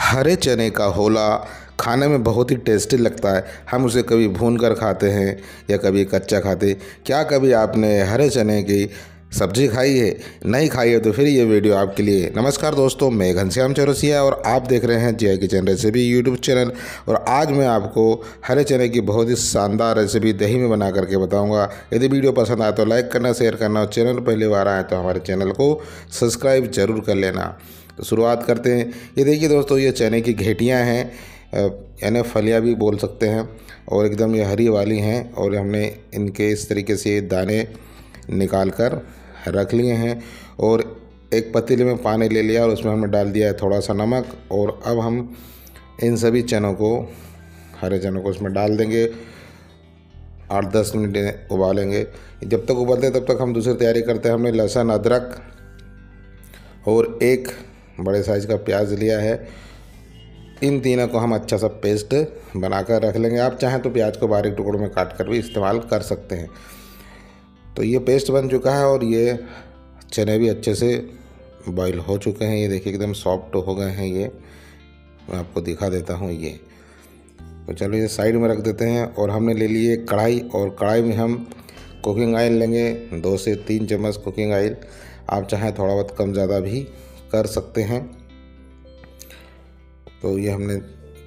हरे चने का होला खाने में बहुत ही टेस्टी लगता है। हम उसे कभी भून कर खाते हैं या कभी कच्चा खाते क्या कभी आपने हरे चने की सब्ज़ी खाई है? नहीं खाई है तो फिर ये वीडियो आपके लिए। नमस्कार दोस्तों, मैं घनश्याम चौरसिया और आप देख रहे हैं जी किचन रेसिपी यूट्यूब चैनल और आज मैं आपको हरे चने की बहुत ही शानदार रेसिपी दही में बना करके बताऊँगा। यदि वीडियो पसंद आए तो लाइक करना शेयर करना और चैनल पहली बार आए तो हमारे चैनल को सब्सक्राइब ज़रूर कर लेना। तो शुरुआत करते हैं। ये देखिए दोस्तों, ये चने की घेटियाँ हैं। यानी फलियाँ भी बोल सकते हैं और एकदम ये हरी वाली हैं और हमने इनके इस तरीके से दाने निकाल कर रख लिए हैं और एक पतीले में पानी ले लिया और उसमें हमने डाल दिया है थोड़ा सा नमक और अब हम इन सभी चनों को, हरे चनों को उसमें डाल देंगे। आठ दस मिनट उबालेंगे। जब तक उबलते हैं, तब तक हम दूसरी तैयारी करते हैं। हमने लहसुन, अदरक और एक बड़े साइज़ का प्याज लिया है। इन तीनों को हम अच्छा सा पेस्ट बनाकर रख लेंगे। आप चाहें तो प्याज को बारीक टुकड़ों में काट कर भी इस्तेमाल कर सकते हैं। तो ये पेस्ट बन चुका है और ये चने भी अच्छे से बॉईल हो चुके हैं। ये देखिए एकदम सॉफ्ट हो गए हैं ये। मैं आपको दिखा देता हूँ ये। तो चलो ये साइड में रख देते हैं और हमने ले लिए कढ़ाई और कढ़ाई में हम कुकिंग ऑयल लेंगे। दो से तीन चम्मच कुकिंग ऑयल आप चाहें थोड़ा बहुत कम ज़्यादा भी कर सकते हैं। तो ये हमने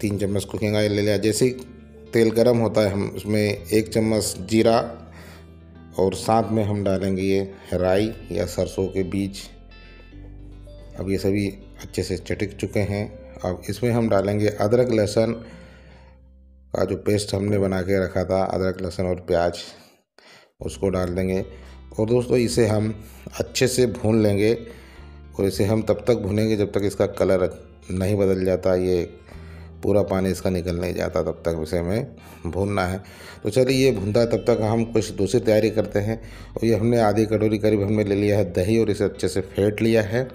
तीन चम्मच कुकिंग ऑयल ले लिया। जैसे ही तेल गर्म होता है, हम उसमें एक चम्मच जीरा और साथ में हम डालेंगे ये राई या सरसों के बीज। अब ये सभी अच्छे से चटक चुके हैं। अब इसमें हम डालेंगे अदरक, लहसुन का जो पेस्ट हमने बना के रखा था, अदरक, लहसुन और प्याज, उसको डाल देंगे। और दोस्तों, इसे हम अच्छे से भून लेंगे। और इसे हम तब तक भुनेंगे जब तक इसका कलर नहीं बदल जाता, ये पूरा पानी इसका निकल नहीं जाता तब तक उसे हमें भूनना है। तो चलिए, ये भूनता तब तक हम कुछ दूसरी तैयारी करते हैं। और ये हमने आधी कटोरी करीब हमने ले लिया है दही और इसे अच्छे से फेंट लिया है।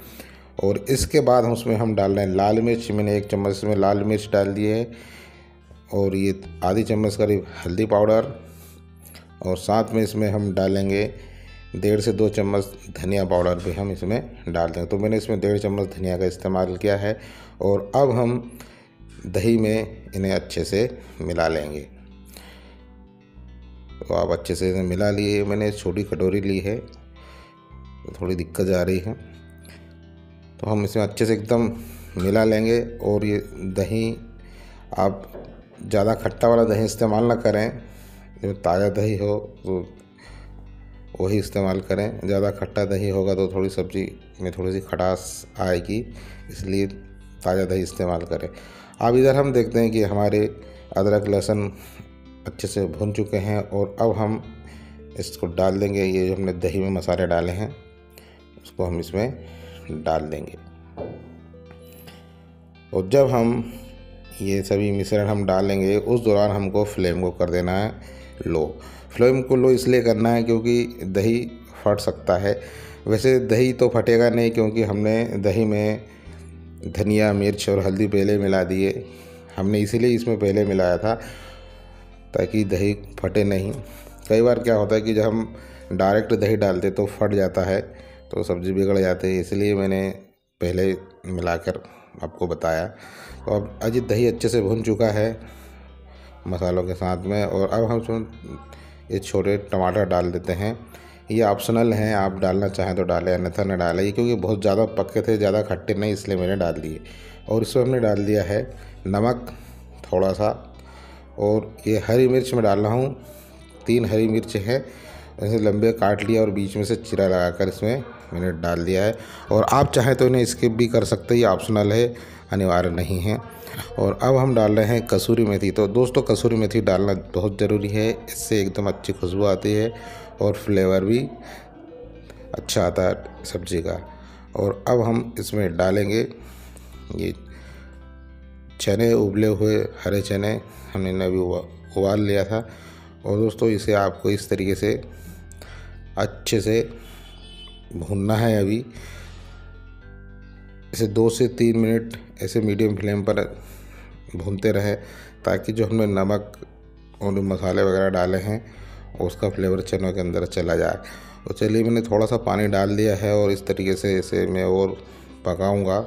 और इसके बाद हम उसमें हम डाल रहे हैं लाल मिर्च। मैंने एक चम्मच में लाल मिर्च डाल दिए है। और ये आधी चम्मच करीब हल्दी पाउडर। और साथ में इसमें हम डालेंगे डेढ़ से दो चम्मच धनिया पाउडर भी हम इसमें डाल देंगे तो मैंने इसमें डेढ़ चम्मच धनिया का इस्तेमाल किया है और अब हम दही में इन्हें अच्छे से मिला लेंगे। तो आप अच्छे से इन्हें मिला लिए। मैंने छोटी कटोरी ली है, थोड़ी दिक्कत आ रही है। तो हम इसमें अच्छे से एकदम मिला लेंगे और ये दही, आप ज़्यादा खट्टा वाला दही इस्तेमाल ना करें। जो ताज़ा दही हो तो वही इस्तेमाल करें। ज़्यादा खट्टा दही होगा तो थोड़ी सब्ज़ी में थोड़ी सी खटास आएगी, इसलिए ताज़ा दही इस्तेमाल करें। अब इधर हम देखते हैं कि हमारे अदरक, लहसुन अच्छे से भुन चुके हैं और अब हम इसको डाल देंगे। ये जो हमने दही में मसाले डाले हैं, उसको हम इसमें डाल देंगे। और जब हम ये सभी मिश्रण हम डालेंगे, उस दौरान हमको फ्लेम को कर देना है। लो। फ्लेम को लो इसलिए करना है क्योंकि दही फट सकता है। वैसे दही तो फटेगा नहीं क्योंकि हमने दही में धनिया, मिर्च और हल्दी पहले मिला दिए। हमने इसीलिए इसमें पहले मिलाया था ताकि दही फटे नहीं। कई बार क्या होता है कि जब हम डायरेक्ट दही डालते तो फट जाता है तो सब्ज़ी बिगड़ जाती है, इसलिए मैंने पहले मिलाकर आपको बताया। तो अब अजित दही अच्छे से भुन चुका है। मसालों के साथ में। और अब हम उसमें ये छोटे टमाटर डाल देते हैं। ये ऑप्शनल हैं, आप डालना चाहें तो डालें, अन्यथा ना डालें। क्योंकि बहुत ज़्यादा पक्के थे, ज़्यादा खट्टे नहीं, इसलिए मैंने डाल दिए। और इसमें हमने डाल दिया है नमक थोड़ा सा। और ये हरी मिर्च में डाल रहा हूँ। तीन हरी मिर्च हैं। ऐसे लंबे काट लिया और बीच में से चिरा लगाकर इसमें मैंने डाल दिया है। और आप चाहें तो इन्हें स्किप भी कर सकते हैं, ये ऑप्शनल है, अनिवार्य नहीं है। और अब हम डाल रहे हैं कसूरी मेथी। तो दोस्तों, कसूरी मेथी डालना बहुत ज़रूरी है, इससे एकदम अच्छी खुशबू आती है और फ्लेवर भी अच्छा आता है सब्ज़ी का। और अब हम इसमें डालेंगे ये चने, उबले हुए हरे चने, हमने अभी उबाल लिया था। और दोस्तों, इसे आपको इस तरीके से अच्छे से भूनना है अभी। इसे दो से तीन मिनट ऐसे मीडियम फ्लेम पर भूनते रहे ताकि जो हमने नमक और मसाले वगैरह डाले हैं, उसका फ्लेवर चनों के अंदर चला जाए। तो चलिए मैंने थोड़ा सा पानी डाल दिया है और इस तरीके से इसे मैं और पकाऊँगा।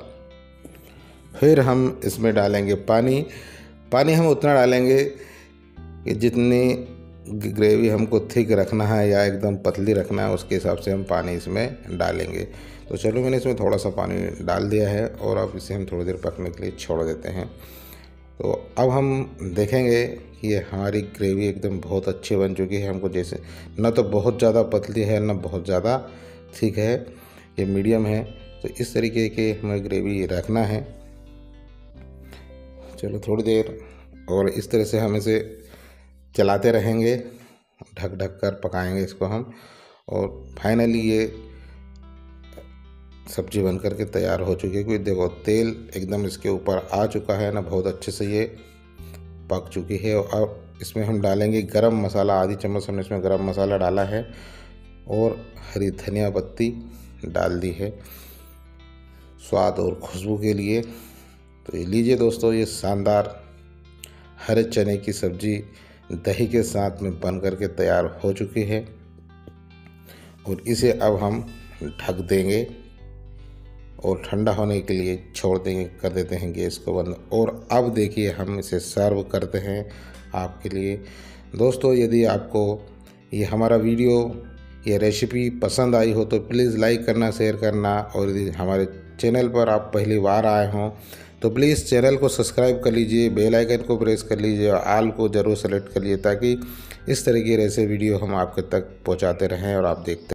फिर हम इसमें डालेंगे पानी। पानी हम उतना डालेंगे कि जितनी ग्रेवी हमको थिक रखना है या एकदम पतली रखना है, उसके हिसाब से हम पानी इसमें डालेंगे। तो चलो मैंने इसमें थोड़ा सा पानी डाल दिया है और अब इसे हम थोड़ी देर पकने के लिए छोड़ देते हैं। तो अब हम देखेंगे कि ये हमारी ग्रेवी एकदम बहुत अच्छी बन चुकी है। हमको जैसे न तो बहुत ज़्यादा पतली है, न बहुत ज़्यादा थिक है, ये मीडियम है। तो इस तरीके की हमें ग्रेवी रखना है। चलो थोड़ी देर और इस तरह से हम इसे चलाते रहेंगे, ढक ढक कर पकाएँगे इसको हम और फाइनली ये सब्ज़ी बन कर के तैयार हो चुकी है क्योंकि देखो तेल एकदम इसके ऊपर आ चुका है ना, बहुत अच्छे से ये पक चुकी है और अब इसमें हम डालेंगे गरम मसाला, आधी चम्मच हमने इसमें गरम मसाला डाला है और हरी धनिया पत्ती डाल दी है, स्वाद और खुशबू के लिए। तो ये लीजिए दोस्तों, ये शानदार हरे चने की सब्ज़ी दही के साथ में बन करके तैयार हो चुकी है। और इसे अब हम ढक देंगे और ठंडा होने के लिए छोड़ देंगे, कर देते हैं गैस को बंद। और अब देखिए हम इसे सर्व करते हैं आपके लिए। दोस्तों, यदि आपको ये हमारा वीडियो, ये रेसिपी पसंद आई हो तो प्लीज़ लाइक करना, शेयर करना। और यदि हमारे चैनल पर आप पहली बार आए हों तो प्लीज़ चैनल को सब्सक्राइब कर लीजिए बेल आइकन को प्रेस कर लीजिए और आल को ज़रूर सेलेक्ट कर लीजिए ताकि इस तरीके ऐसे वीडियो हम आपके तक पहुंचाते रहें और आप देखते